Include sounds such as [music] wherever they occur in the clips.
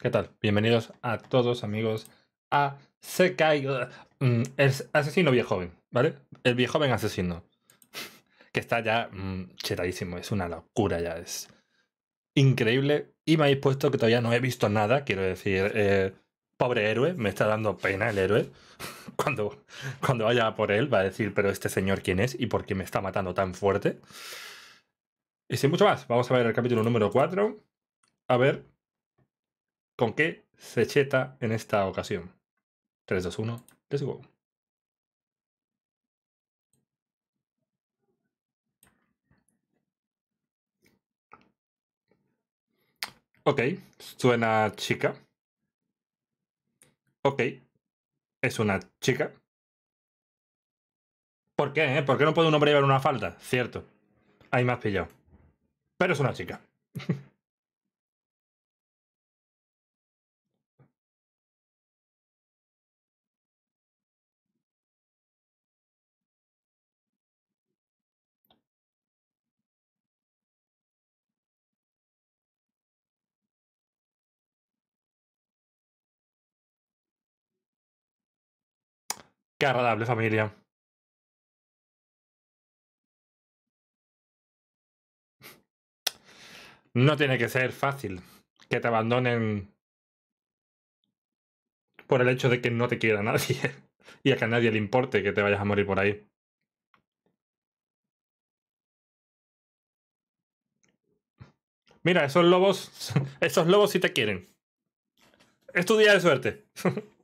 ¿Qué tal? Bienvenidos a todos, amigos, a Sekai, mm, el asesino viejo joven, ¿vale? El viejo joven asesino. [laughs] Que está ya mm, chetadísimo, es una locura ya, es increíble. Y me habéis puesto que todavía no he visto nada, quiero decir, eh, pobre héroe, me está dando pena el héroe. [laughs] Cuando, cuando vaya por él va a decir, pero este señor quién es y por qué me está matando tan fuerte. Y sin mucho más, vamos a ver el capítulo número 4. A ver con qué se cheta en esta ocasión. 3, 2, 1, let's go. Ok, suena chica. Ok, es una chica. ¿Por qué? Eh? ¿Por qué no puede un hombre llevar una falda? Cierto. Ahí me has pillado. Pero es una chica. [laughs] Qué agradable familia. No tiene que ser fácil que te abandonen por el hecho de que no te quiera nadie [laughs] y a que a nadie le importe que te vayas a morir por ahí. Mira, esos lobos, [laughs] esos lobos sí te quieren. Es tu día de suerte. [laughs]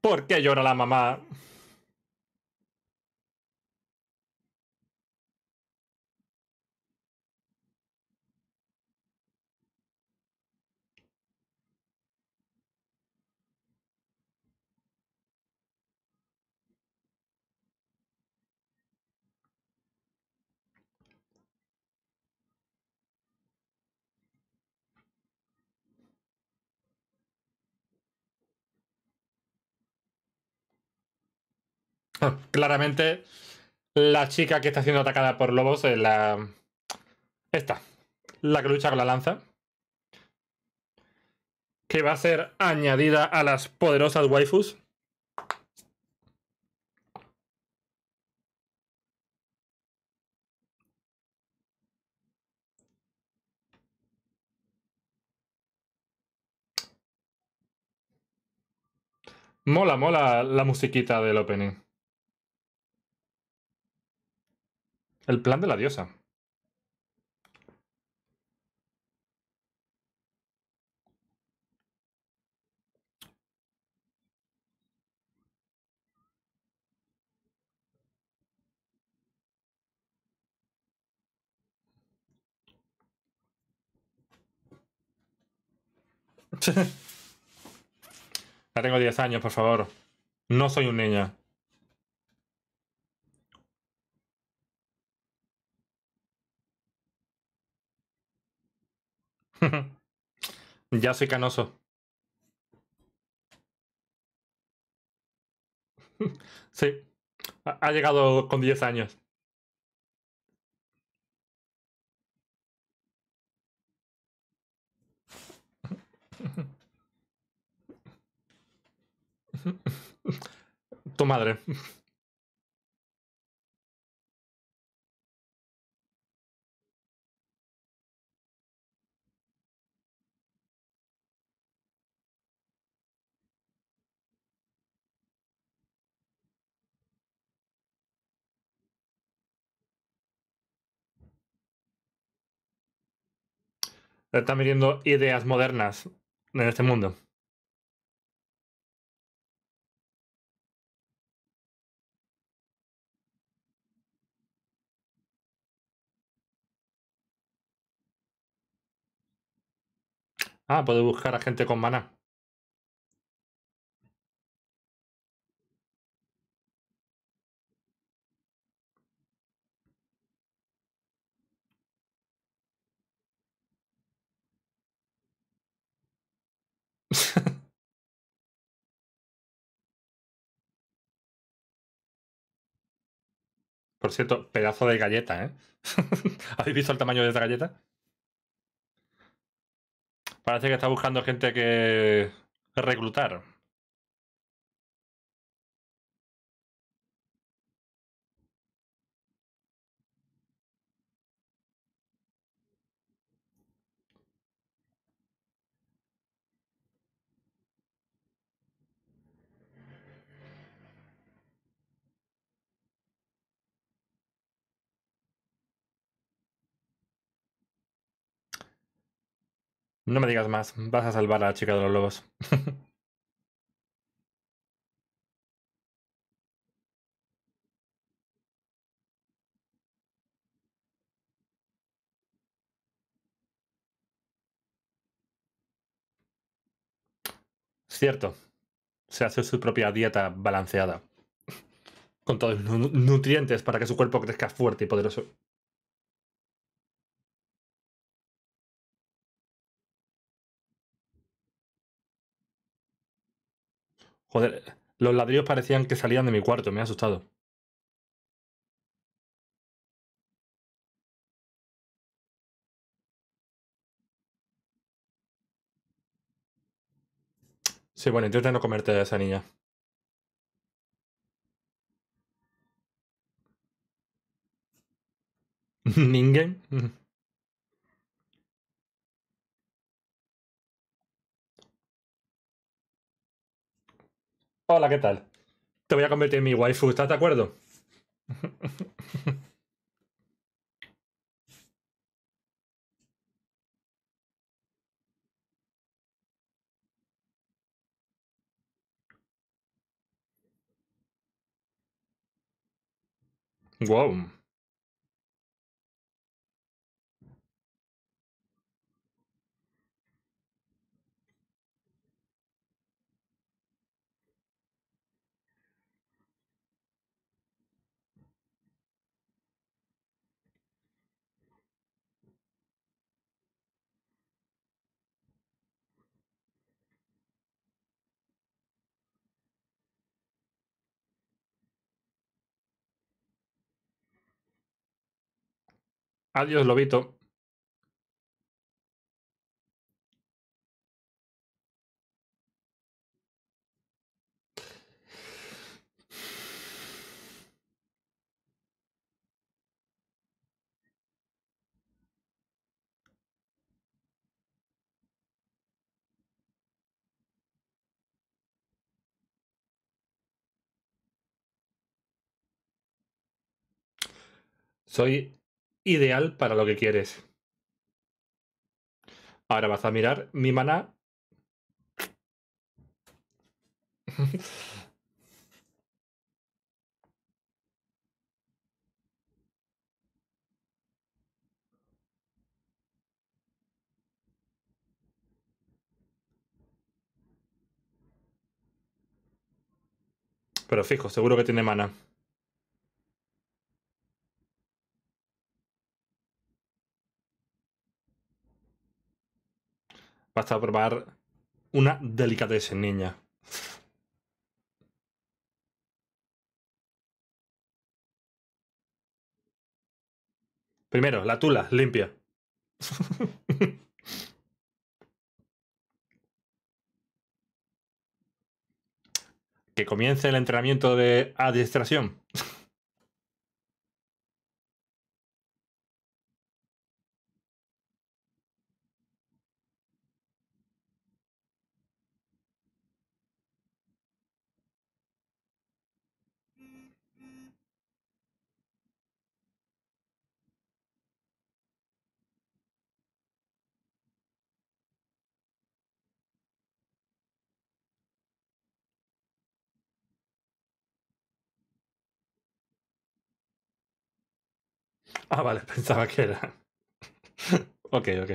¿Por qué llora la mamá? [laughs] Claramente, la chica que está siendo atacada por lobos es la. Esta. La que lucha con la lanza. Que va a ser añadida a las poderosas waifus. Mola, mola la musiquita del opening. El plan de la diosa. [laughs] ya tengo 10 años, por favor. No soy un niño. Ya soy canoso. [laughs] sí, ha llegado con 10 años. [laughs] tu madre. [laughs] Está metiendo ideas modernas en este mundo. Ah, puedo buscar a gente con maná. [laughs] Por cierto, pedazo de galleta, ¿eh? [laughs] ¿Habéis visto el tamaño de esta galleta? Parece que está buscando gente que reclutar. No me digas más, vas a salvar a la chica de los lobos. [laughs] Cierto. Se hace su propia dieta balanceada. Con todos los nutrientes para que su cuerpo crezca fuerte y poderoso. Joder, los ladrillos parecían que salían de mi cuarto, me ha asustado. Sí, bueno, intenta no comerte a esa niña. [laughs] ¿Ningen? Hola, ¿qué tal? Te voy a convertir en mi waifu, ¿estás de acuerdo? [laughs] wow. Adiós, lobito. Soy ideal para lo que quieres. Ahora vas a mirar mi maná. [laughs] Pero fijo, seguro que tiene mana. Vas a probar una delicatessen, niña. Primero, la tula, limpia. [laughs] que comience el entrenamiento de adiestración. [laughs] Ah, vale, pensaba que era. [laughs] ok, ok.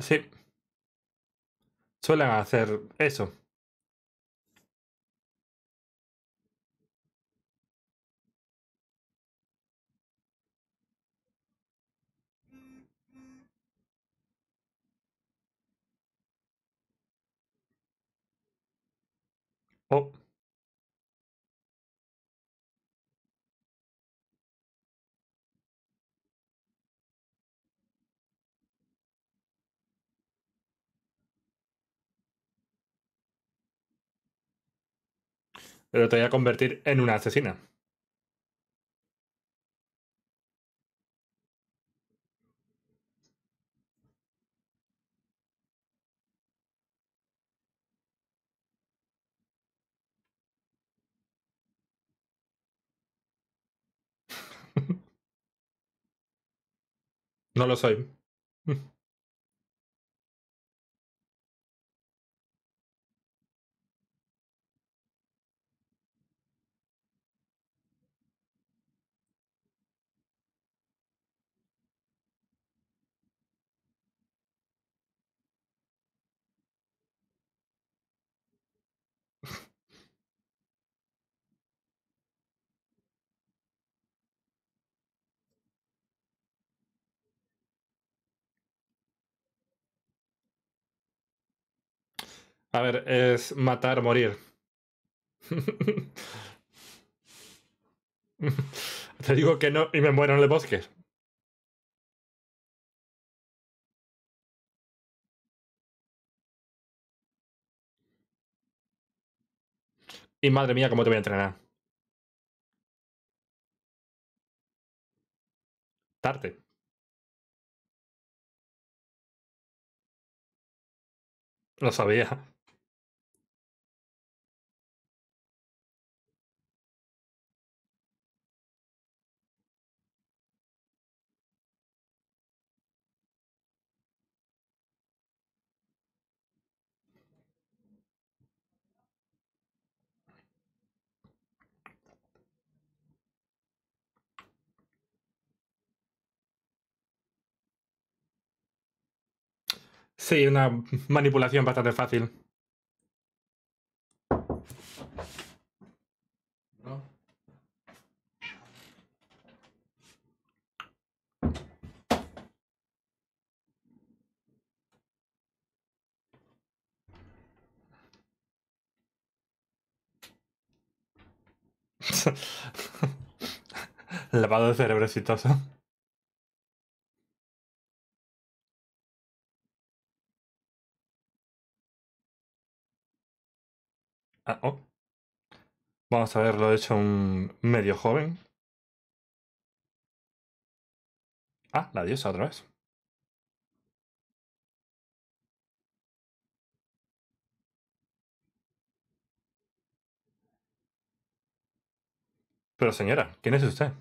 Sí. Suelen hacer eso. Pero te voy a convertir en una asesina. [laughs] no lo soy. [laughs] A ver, es matar, morir. [laughs] Te digo que no y me muero en el bosque. Y madre mía, cómo te voy a entrenar. Tarte. Lo sabía. Sí, una manipulación bastante fácil. [laughs] Lavado de cerebro exitoso. Ah, oh. Vamos a ver, lo he hecho un medio joven. Ah, la diosa otra vez. Pero señora, ¿quién es usted?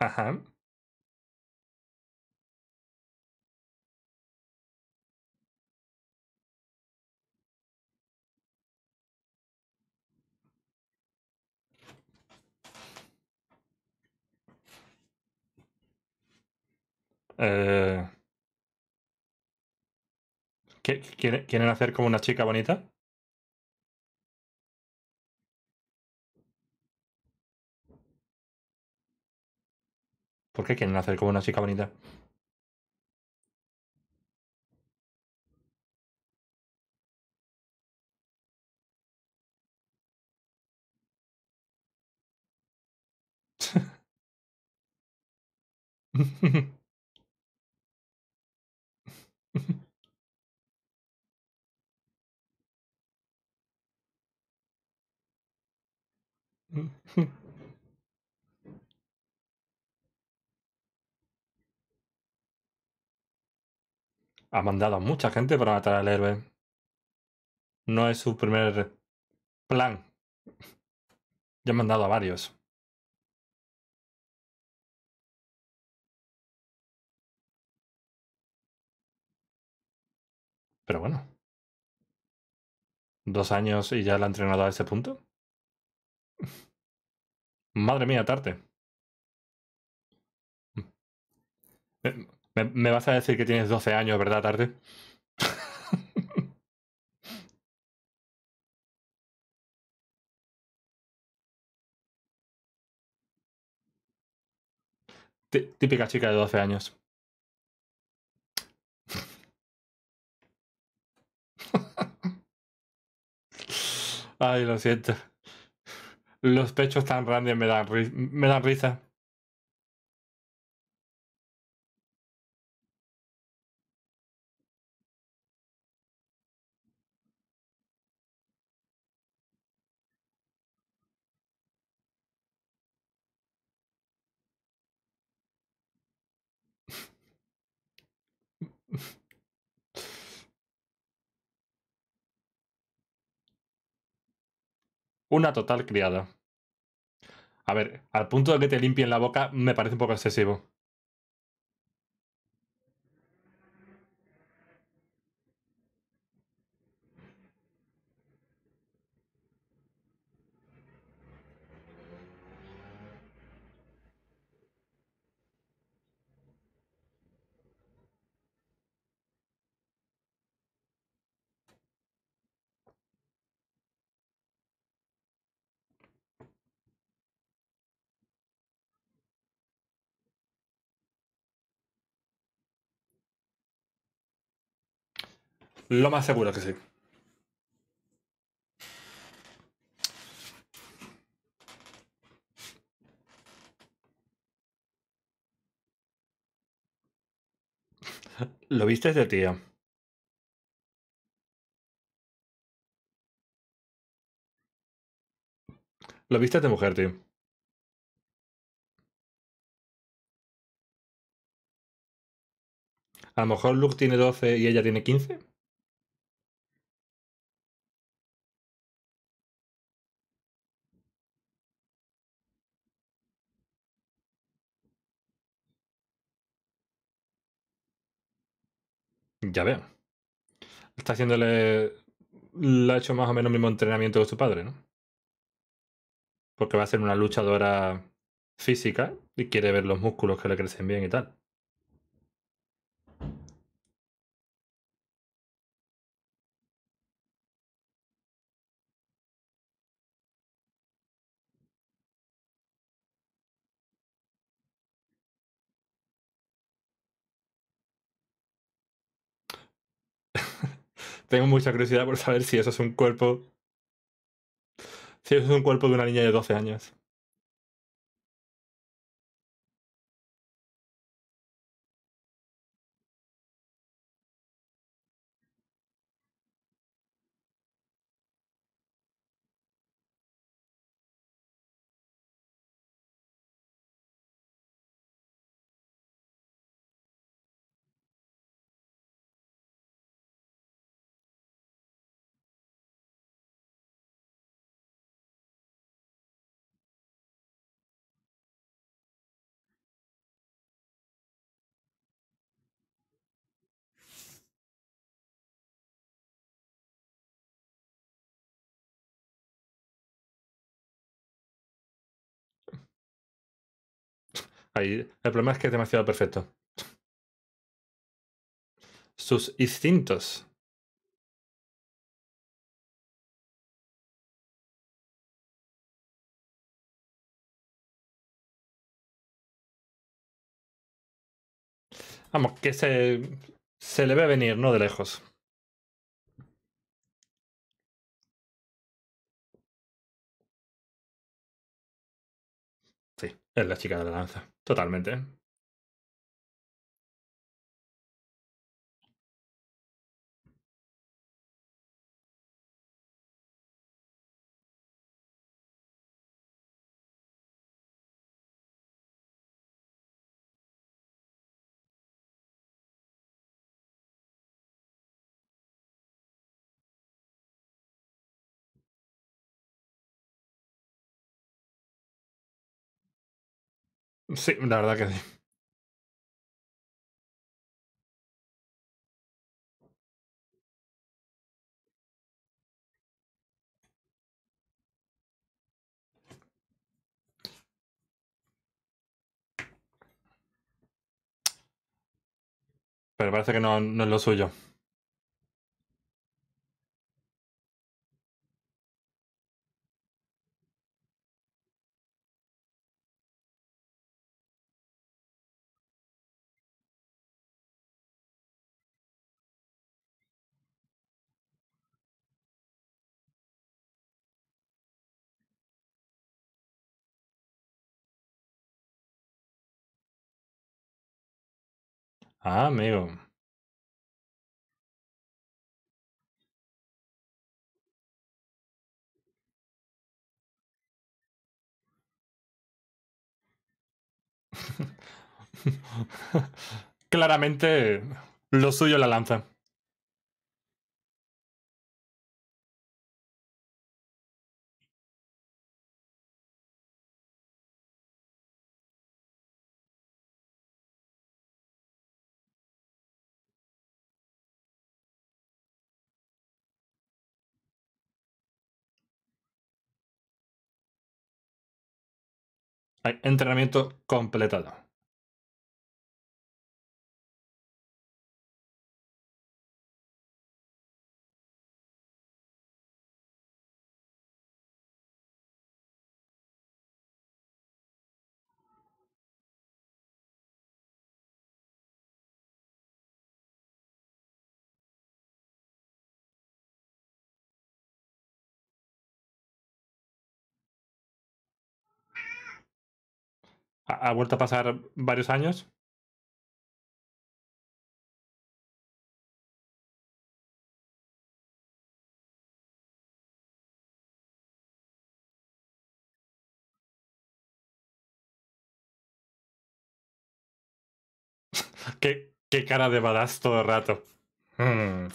Ajá. Eh... ¿Quieren hacer como una chica bonita? ¿Por qué quieren hacer como una chica bonita? [laughs] Ha mandado a mucha gente para matar al héroe. No es su primer plan. Ya han mandado a varios. Pero bueno. Dos años y ya la ha entrenado a ese punto. Madre mía, Tarte. Me, me, vas a decir que tienes 12 años, ¿verdad, Tarte? Típica chica de 12 años. Ay, lo siento. Los pechos tan grandes me dan, me dan risa. Una total criada. A ver, al punto de que te limpien la boca me parece un poco excesivo. Lo más seguro que sí. Lo viste de tío. Lo viste de mujer, tío. A lo mejor Luke tiene 12 y ella tiene 15. Ya veo. Está haciéndole. Le ha hecho más o menos el mismo entrenamiento que su padre, ¿no? Porque va a ser una luchadora física y quiere ver los músculos que le crecen bien y tal. Tengo mucha curiosidad por saber si eso es un cuerpo. Si eso es un cuerpo de una niña de 12 años. Ahí, el problema es que es demasiado perfecto. Sus instintos. Vamos, que se, se le ve venir, ¿no? De lejos. Es la chica de la lanza. Totalmente. Sí, la verdad que sí. Pero parece que no, no es lo suyo. Ah, amigo. [laughs] Claramente lo suyo la lanza. Entrenamiento completado. ¿Ha, vuelto a pasar varios años? [laughs] ¿Qué, qué cara de badass todo el rato. Hmm.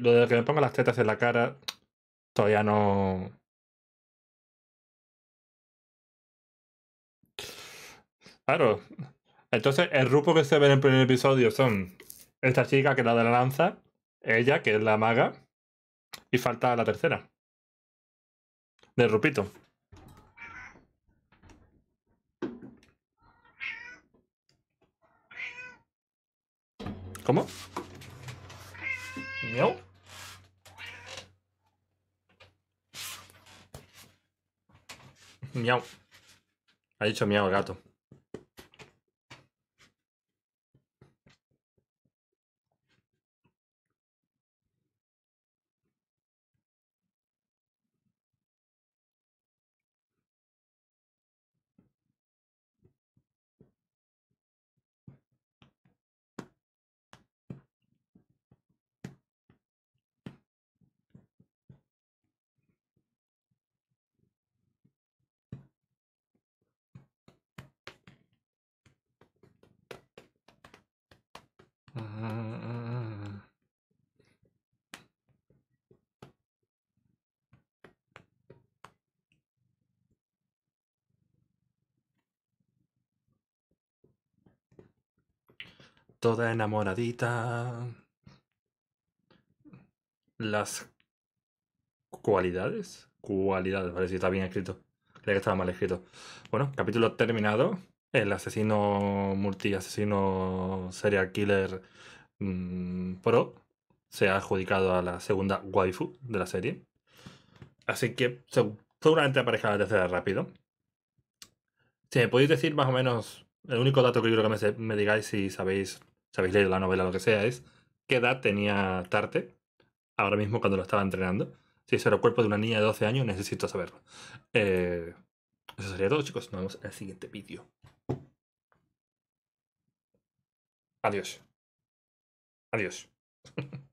Lo de que me ponga las tetas en la cara todavía no. Claro. Entonces, el grupo que se ve en el primer episodio son esta chica que es la de la lanza, ella que es la maga, y falta la tercera. Del rupito. ¿Cómo? ¿Miau? Miau. Ha dicho miau el gato. Toda enamoradita. Las cualidades. Cualidades, vale, si está bien escrito. Creía que estaba mal escrito. Bueno, capítulo terminado. El asesino multi-asesino serial killer mm, pro se ha adjudicado a la segunda waifu de la serie. Así que seg- seguramente aparezca la tercera rápido. Si me podéis decir más o menos, el único dato que quiero que me, digáis si sabéis, si habéis la novela o lo que sea, es qué edad tenía Tarte ahora mismo cuando lo estaba entrenando. Si eso era el cuerpo de una niña de 12 años, necesito saberlo. Eh, eso sería todo, chicos. Nos vemos en el siguiente vídeo. Adiós. Adiós. [laughs]